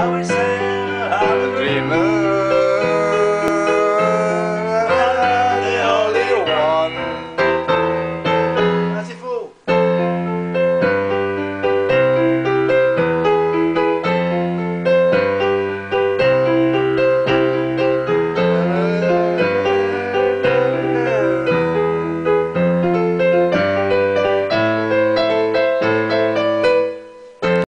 always